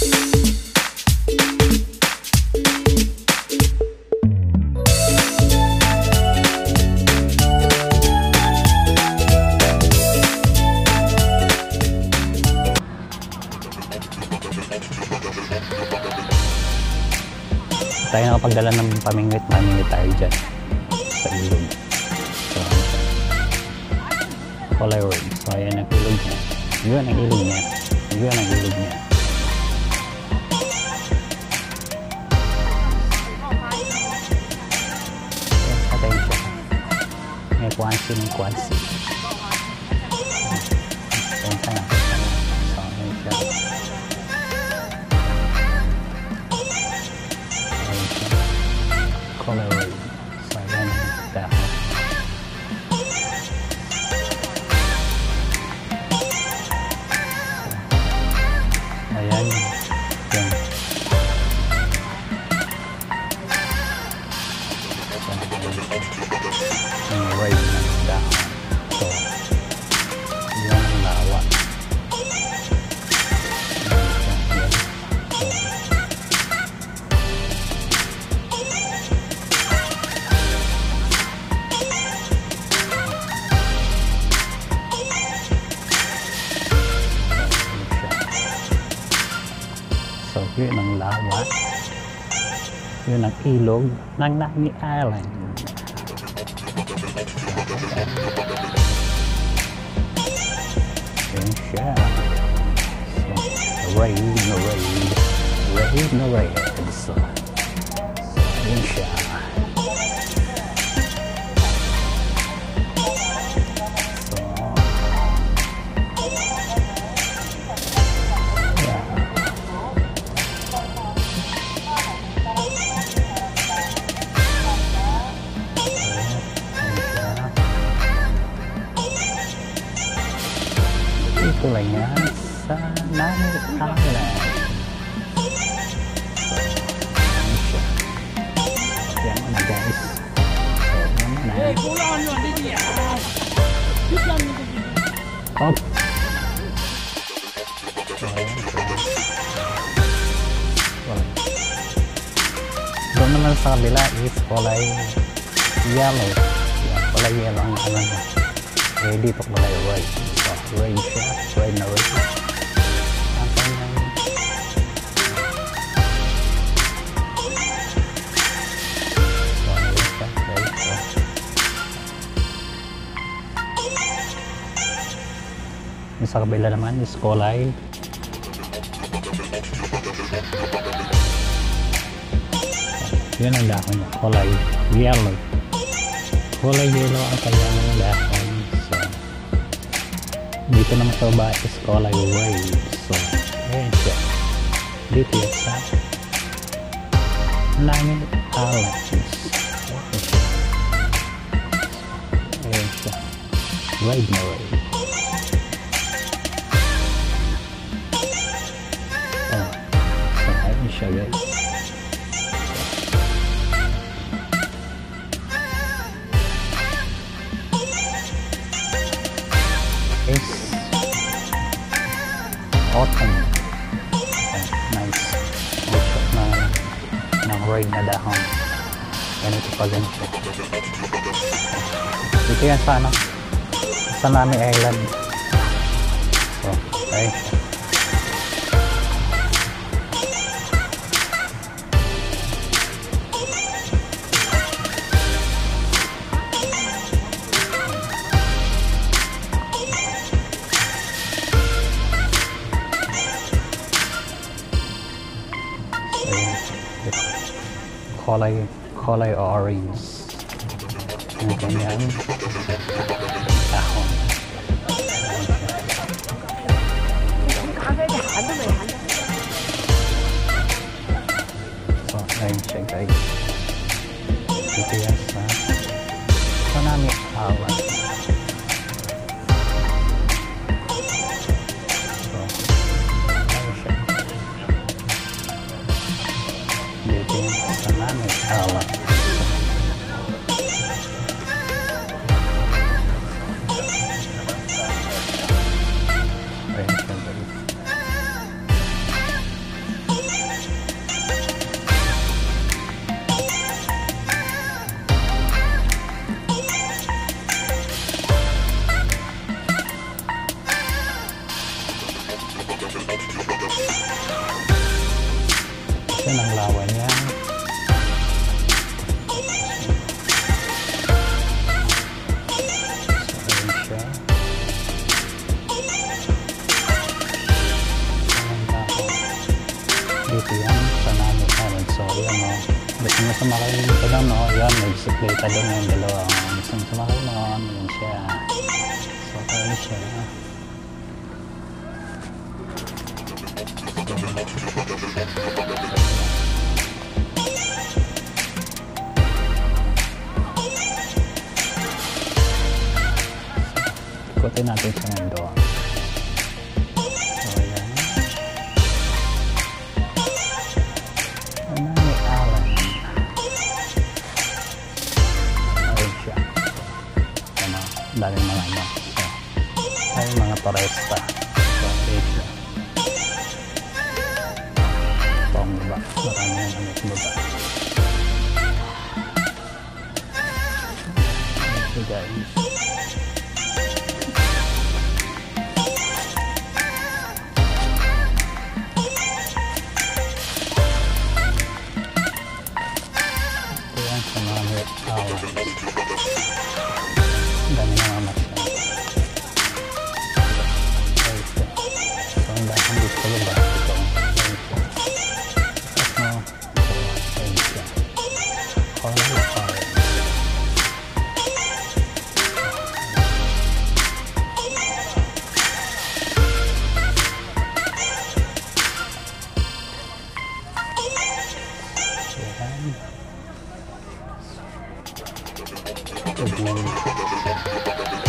tayo nakapagdala ng pamingwit mamingwit tayo dyan sa ilog so Polaroid so ayan ang ilog niya yun ang ilog niya yun ang ilog niya 关心关心 na ilog ng Nani Island. And shout. So, rain, rain, rain, rain, rain, rain, rain, rain, rain, rain, rain, có nói với được đó là Jangan ada guys. Hey, pulang ni ada dia. Kita ni. Hop. Donalan sabila is kolai yellow. Ya, kolai yellow ang kanan. Ready to kolai white. So, white siya, white na. Sa kabila naman is kulay yun ang dahon niya kulay yellow. Kulay yellow ang kanyang dahon so. Dito naman sa baba is kulay red so. Ayan siya. Dito yan sa namin islands ayan siya. Red na red rain na dahon. Ganito pa siya. Dito yan sa ano? Sa Nami Island. So, ayun Collie, Collie Orange. Bukannya Tahun So, anh chạy cái GPS mà Sao nam nhạc hào vậy? Yeah. Salame Allah. Senang lawannya. Dito yan, sa namin namin. So, yan o. Gusto mo sumakay dito lang, no? Yan, may bisikleta doon yung dalawa. Gusto mo sumakay, no? Yan siya. So, ayun siya. Ikutin natin siya ngayon doon. daming mga ano daming mga toresta sausage tong diba? Marami yung ano diba so guys. Oh, boy.